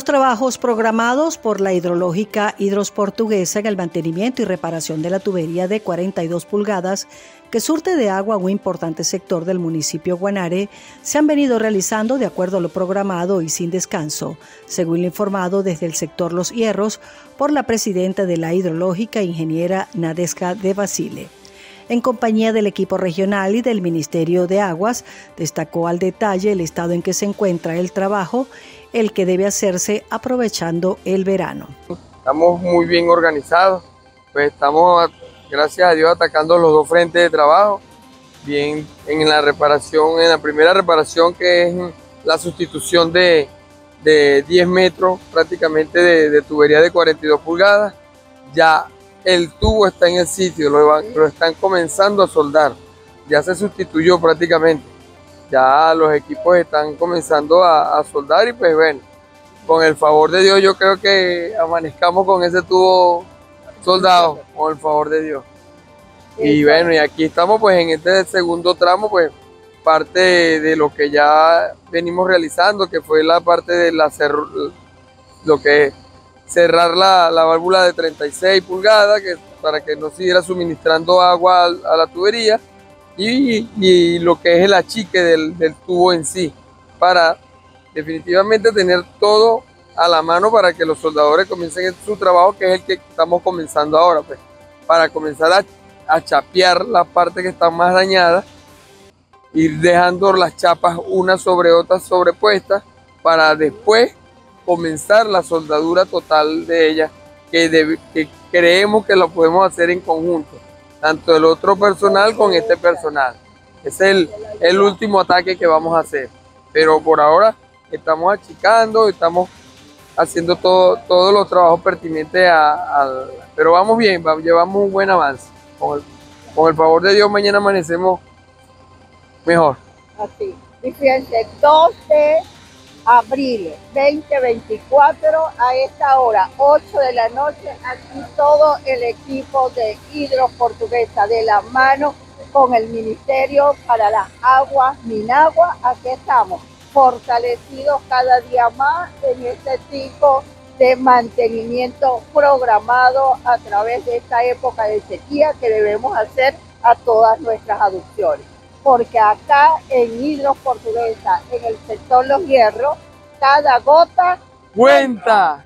trabajos programados por la hidrológica Hidros Portuguesa en el mantenimiento y reparación de la tubería de 42 pulgadas que surte de agua a un importante sector del municipio Guanare se han venido realizando de acuerdo a lo programado y sin descanso, según lo informado desde el sector Los Hierros por la presidenta de la hidrológica, ingeniera Nadesca de Basile. En compañía del equipo regional y del Ministerio de Aguas, destacó al detalle el estado en que se encuentra el trabajo el que debe hacerse aprovechando el verano. Estamos muy bien organizados, pues estamos, gracias a Dios, atacando los dos frentes de trabajo, bien en la reparación, en la primera reparación que es la sustitución de, 10 metros prácticamente de, tubería de 42 pulgadas, ya el tubo está en el sitio, lo están comenzando a soldar, ya se sustituyó prácticamente ya los equipos están comenzando a, soldar y pues bueno, con el favor de Dios yo creo que amanezcamos con ese tubo soldado, con el favor de Dios. Y bueno, y aquí estamos pues en este segundo tramo, pues parte de, lo que ya venimos realizando, que fue la parte de la lo que cerrar la, válvula de 36 pulgadas que, para que no siguiera suministrando agua a la tubería y, lo que es el achique del, tubo en sí, para definitivamente tener todo a la mano para que los soldadores comiencen su trabajo, que es el que estamos comenzando ahora, pues, para comenzar a, chapear la parte que está más dañada, ir dejando las chapas una sobre otra sobrepuestas, para después comenzar la soldadura total de ella, que, que creemos que lo podemos hacer en conjunto tanto el otro personal con este personal. Es el, el último ataque que vamos a hacer. Pero por ahora estamos achicando, estamos haciendo todo, todos los trabajos pertinentes a, pero vamos bien, llevamos un buen avance. Con el, con el favor de Dios mañana amanecemos mejor. Así. Y fíjense, 12 abril 2024 a esta hora, 8 de la noche, aquí todo el equipo de Hidro Portuguesa de la mano con el Ministerio para las Aguas Minagua. Aquí estamos, fortalecidos cada día más en este tipo de mantenimiento programado a través de esta época de sequía que debemos hacer a todas nuestras adopciones porque acá en Hidros Portuguesa, en el sector Los Hierros, cada gota cuenta.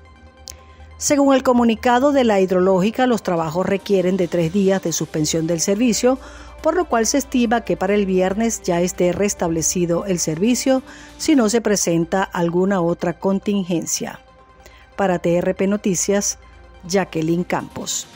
Según el comunicado de la hidrológica, los trabajos requieren de tres días de suspensión del servicio, por lo cual se estima que para el viernes ya esté restablecido el servicio si no se presenta alguna otra contingencia. Para TRP Noticias, Jacqueline Campos.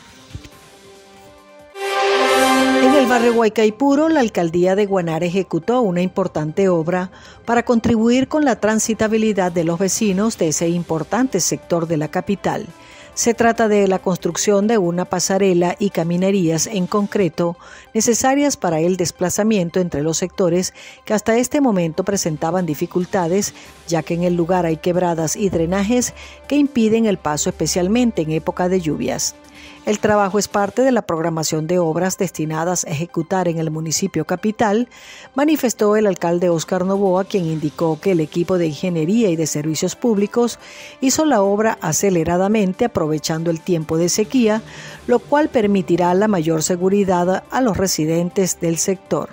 En el barrio Huaycaipuro, la alcaldía de Guanare ejecutó una importante obra para contribuir con la transitabilidad de los vecinos de ese importante sector de la capital. Se trata de la construcción de una pasarela y caminerías en concreto necesarias para el desplazamiento entre los sectores que hasta este momento presentaban dificultades, ya que en el lugar hay quebradas y drenajes que impiden el paso especialmente en época de lluvias. El trabajo es parte de la programación de obras destinadas a ejecutar en el municipio capital, manifestó el alcalde Óscar Novoa, quien indicó que el equipo de ingeniería y de servicios públicos hizo la obra aceleradamente aprovechando el tiempo de sequía, lo cual permitirá la mayor seguridad a los residentes del sector.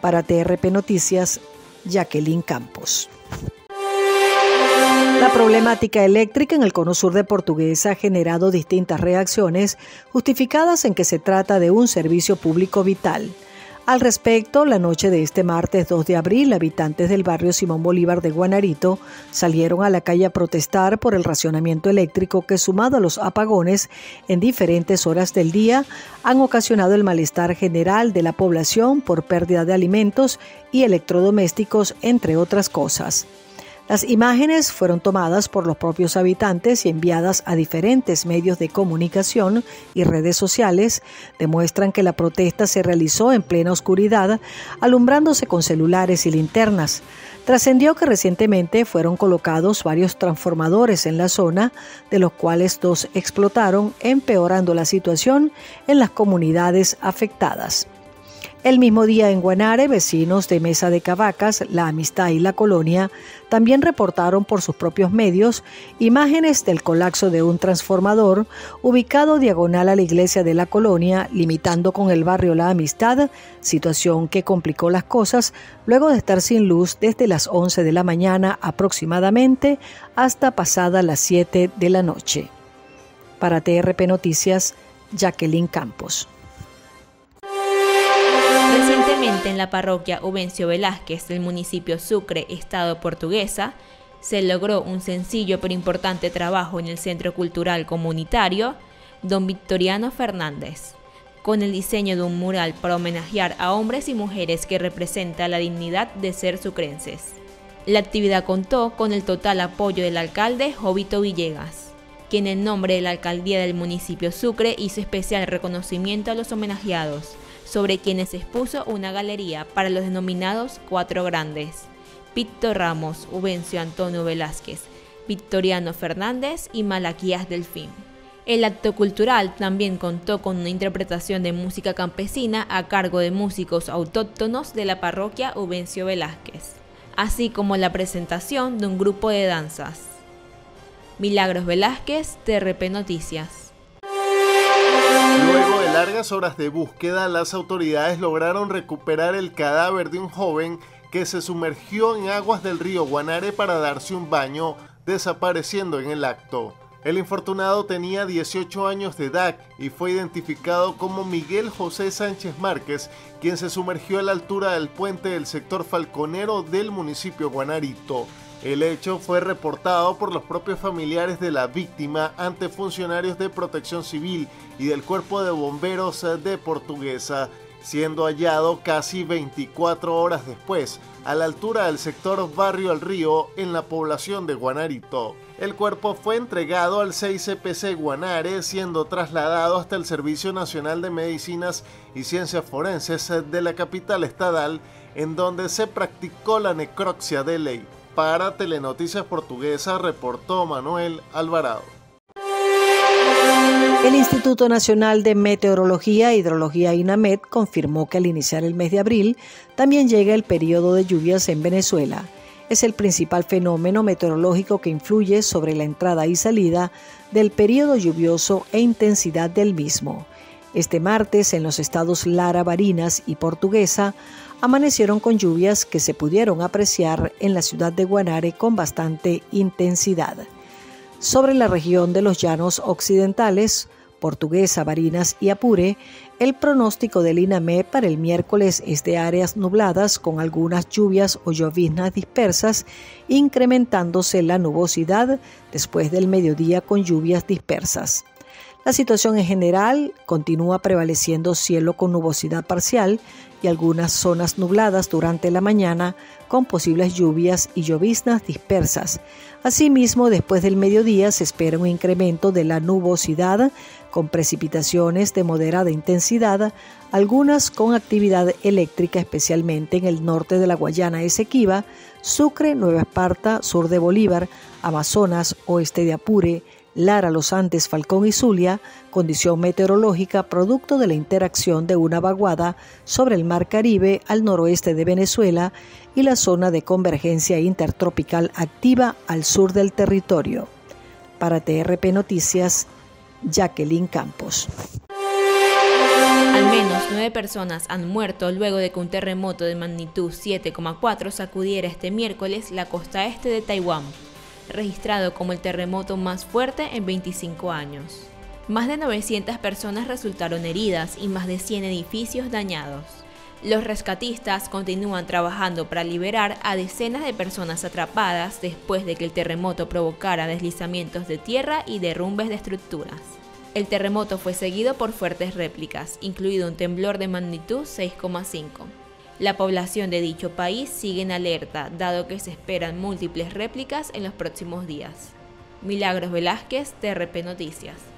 Para TRP Noticias, Jacqueline Campos. La problemática eléctrica en el cono sur de Portuguesa ha generado distintas reacciones justificadas en que se trata de un servicio público vital. Al respecto, la noche de este martes 2 de abril, habitantes del barrio Simón Bolívar de Guanarito salieron a la calle a protestar por el racionamiento eléctrico que, sumado a los apagones en diferentes horas del día, han ocasionado el malestar general de la población por pérdida de alimentos y electrodomésticos, entre otras cosas. Las imágenes fueron tomadas por los propios habitantes y enviadas a diferentes medios de comunicación y redes sociales. Demuestran que la protesta se realizó en plena oscuridad, alumbrándose con celulares y linternas. Trascendió que recientemente fueron colocados varios transformadores en la zona, de los cuales dos explotaron, empeorando la situación en las comunidades afectadas. El mismo día en Guanare, vecinos de Mesa de Cavacas, La Amistad y La Colonia también reportaron por sus propios medios imágenes del colapso de un transformador ubicado diagonal a la iglesia de La Colonia, limitando con el barrio La Amistad, situación que complicó las cosas luego de estar sin luz desde las 11 de la mañana aproximadamente hasta pasada las 7 de la noche. Para TRP Noticias, Jacqueline Campos. Recientemente en la parroquia Ubencio Velázquez del municipio Sucre, Estado Portuguesa, se logró un sencillo pero importante trabajo en el Centro Cultural Comunitario Don Victoriano Fernández, con el diseño de un mural para homenajear a hombres y mujeres que representa la dignidad de ser sucrenses. La actividad contó con el total apoyo del alcalde Jovito Villegas, quien en nombre de la alcaldía del municipio Sucre hizo especial reconocimiento a los homenajeados, sobre quienes expuso una galería para los denominados Cuatro Grandes, Picto Ramos, Ubencio Antonio Velázquez, Victoriano Fernández y Malaquías Delfín. El acto cultural también contó con una interpretación de música campesina a cargo de músicos autóctonos de la parroquia Ubencio Velázquez, así como la presentación de un grupo de danzas. Milagros Velázquez, TRP Noticias largas horas de búsqueda, las autoridades lograron recuperar el cadáver de un joven que se sumergió en aguas del río Guanare para darse un baño, desapareciendo en el acto. El infortunado tenía 18 años de edad y fue identificado como Miguel José Sánchez Márquez, quien se sumergió a la altura del puente del sector falconero del municipio Guanarito. El hecho fue reportado por los propios familiares de la víctima ante funcionarios de protección civil y del cuerpo de bomberos de Portuguesa, siendo hallado casi 24 horas después, a la altura del sector Barrio al Río, en la población de Guanarito. El cuerpo fue entregado al 6CPC Guanare, siendo trasladado hasta el Servicio Nacional de Medicinas y Ciencias Forenses de la capital estadal, en donde se practicó la necropsia de ley. Para Telenoticias Portuguesa reportó Manuel Alvarado. El Instituto Nacional de Meteorología e Hidrología INAMED confirmó que al iniciar el mes de abril también llega el periodo de lluvias en Venezuela. Es el principal fenómeno meteorológico que influye sobre la entrada y salida del periodo lluvioso e intensidad del mismo. Este martes en los estados Lara, Barinas y Portuguesa amanecieron con lluvias que se pudieron apreciar en la ciudad de Guanare con bastante intensidad. Sobre la región de los llanos occidentales, Portuguesa, Barinas y Apure, el pronóstico del INAME para el miércoles es de áreas nubladas con algunas lluvias o lloviznas dispersas, incrementándose la nubosidad después del mediodía con lluvias dispersas. La situación en general continúa prevaleciendo cielo con nubosidad parcial y algunas zonas nubladas durante la mañana con posibles lluvias y lloviznas dispersas. Asimismo, después del mediodía se espera un incremento de la nubosidad con precipitaciones de moderada intensidad, algunas con actividad eléctrica especialmente en el norte de la Guayana Esequiba, Sucre, Nueva Esparta, sur de Bolívar, Amazonas, oeste de Apure, Lara, Los Andes, Falcón y Zulia, condición meteorológica producto de la interacción de una vaguada sobre el Mar Caribe al noroeste de Venezuela y la zona de convergencia intertropical activa al sur del territorio. Para TRP Noticias, Jacqueline Campos. Al menos nueve personas han muerto luego de que un terremoto de magnitud 7,4 sacudiera este miércoles la costa este de Taiwán registrado como el terremoto más fuerte en 25 años. Más de 900 personas resultaron heridas y más de 100 edificios dañados. Los rescatistas continúan trabajando para liberar a decenas de personas atrapadas después de que el terremoto provocara deslizamientos de tierra y derrumbes de estructuras. El terremoto fue seguido por fuertes réplicas, incluido un temblor de magnitud 6,5. La población de dicho país sigue en alerta, dado que se esperan múltiples réplicas en los próximos días. Milagros Velázquez, TRP Noticias.